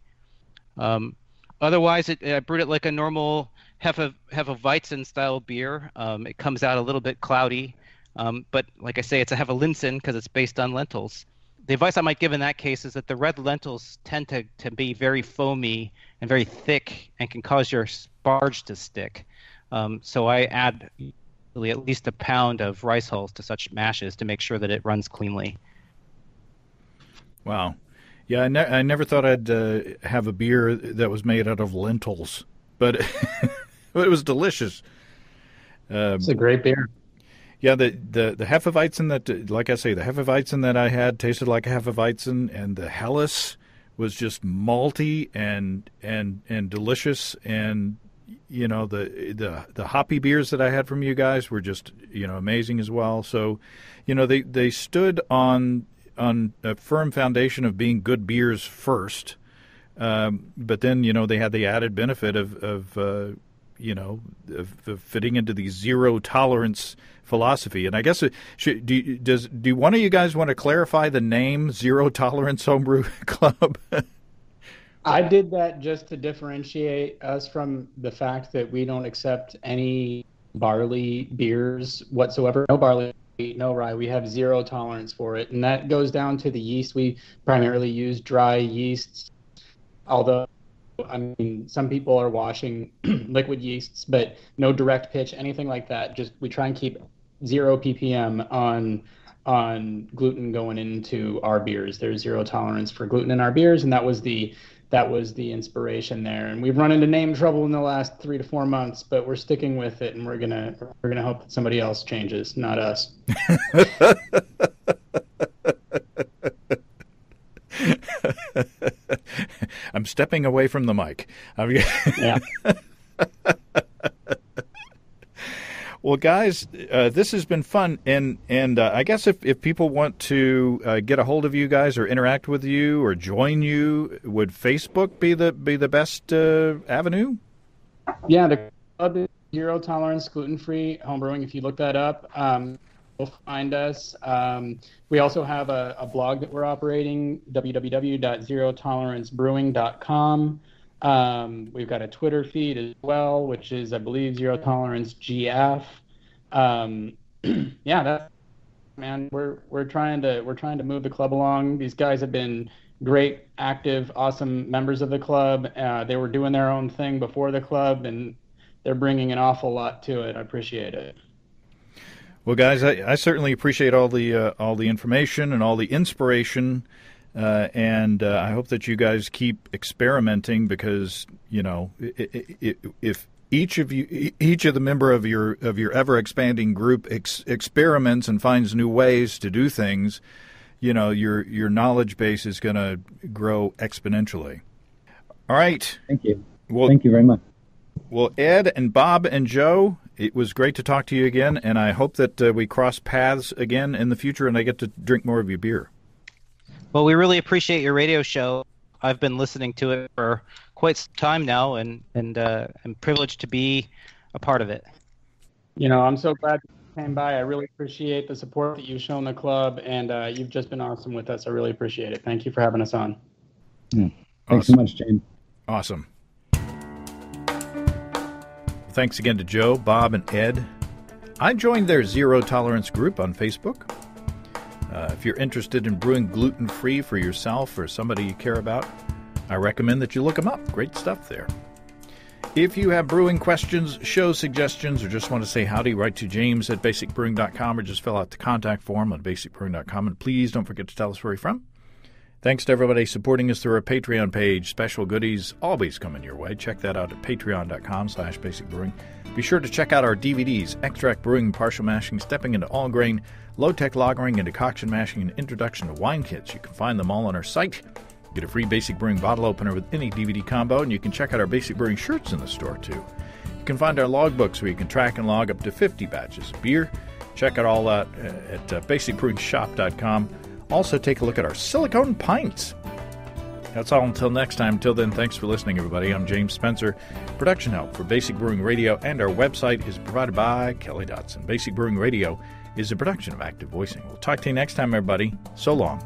Um, otherwise, it, I brewed it like a normal Hefe, Hefeweizen style beer. Um, it comes out a little bit cloudy um, but like I say, it's a Hefeweizen because it's based on lentils. The advice I might give in that case is that the red lentils tend to, to be very foamy and very thick and can cause your sparge to stick. Um, so I add really at least a pound of rice hulls to such mashes to make sure that it runs cleanly. Wow. Yeah, I, ne- I never thought I'd uh, have a beer that was made out of lentils, but it was delicious. Um, it's a great beer. Yeah, the the the Hefeweizen that, like I say, the Hefeweizen that I had tasted like a Hefeweizen, and the Helles was just malty and and and delicious, and you know the the the hoppy beers that I had from you guys were just you know amazing as well. So, you know they they stood on on a firm foundation of being good beers first, um, but then you know they had the added benefit of of uh, you know of, of fitting into the zero tolerance philosophy. And I guess uh, it, should, do does do one of you guys want to clarify the name Zero Tolerance Homebrew Club? I did that just to differentiate us from the fact that we don't accept any barley beers whatsoever. No barley, no rye. We have zero tolerance for it, and that goes down to the yeast. We primarily use dry yeasts, although I mean, some people are washing liquid yeasts, but no direct pitch, anything like that. Just we try and keep zero ppm on on gluten going into our beers. There's zero tolerance for gluten in our beers, and that was the that was the inspiration there. And we've run into name trouble in the last three to four months, but we're sticking with it, and we're gonna we're gonna hope that somebody else changes, not us. I'm stepping away from the mic. yeah. Well, guys, uh, this has been fun, and and uh, I guess if, if people want to uh, get a hold of you guys or interact with you or join you, would Facebook be the be the best uh, avenue? Yeah, the club is zero tolerance gluten free homebrewing. If you look that up, um, you'll find us. Um, we also have a, a, blog that we're operating: www.zerotolerancebrewing.com. Um, we've got a Twitter feed as well, which is, I believe, Zero Tolerance GF. Um, yeah, that man, we're we're trying to we're trying to move the club along. These guys have been great, active, awesome members of the club. Uh, they were doing their own thing before the club, and they're bringing an awful lot to it. I appreciate it. Well, guys, I, I certainly appreciate all the uh, all the information and all the inspiration uh, and uh, I hope that you guys keep experimenting because you know if each of you, each of the member of your of your ever expanding group ex- experiments and finds new ways to do things, you know your your knowledge base is going to grow exponentially. All right. Thank you. Well, thank you very much. Well, Ed and Bob and Joe, it was great to talk to you again, and I hope that uh, we cross paths again in the future, and I get to drink more of your beer. Well, we really appreciate your radio show. I've been listening to it for quite some time now, and and uh, I'm privileged to be a part of it. You know, I'm so glad you came by. I really appreciate the support that you've shown the club, and uh, you've just been awesome with us. I really appreciate it. Thank you for having us on. Yeah. Thanks awesome. so much, Jane. Awesome. Thanks again to Joe, Bob, and Ed. I joined their zero tolerance group on Facebook. Uh, if you're interested in brewing gluten free for yourself or somebody you care about, I recommend that you look them up. Great stuff there. If you have brewing questions, show suggestions, or just want to say howdy, write to james at basicbrewing.com or just fill out the contact form on basicbrewing.com. And please don't forget to tell us where you're from. Thanks to everybody supporting us through our Patreon page. Special goodies always coming your way. Check that out at patreon.com slash basicbrewing. Be sure to check out our DVDs, Extract Brewing, Partial Mashing, Stepping into All Grain, low-tech lagering and decoction mashing and introduction to wine kits. You can find them all on our site. Get a free Basic Brewing bottle opener with any DVD combo, and you can check out our Basic Brewing shirts in the store too. You can find our logbooks where you can track and log up to 50 batches of beer. Check out all that uh, at uh, basicbrewingshop.com. Also, take a look at our silicone pints. That's all until next time. Until then, thanks for listening, everybody. I'm James Spencer. Production help for Basic Brewing Radio and our website is provided by Kelly Dotson. Basic Brewing Radio is a production of Active Voicing. We'll talk to you next time, everybody. So long.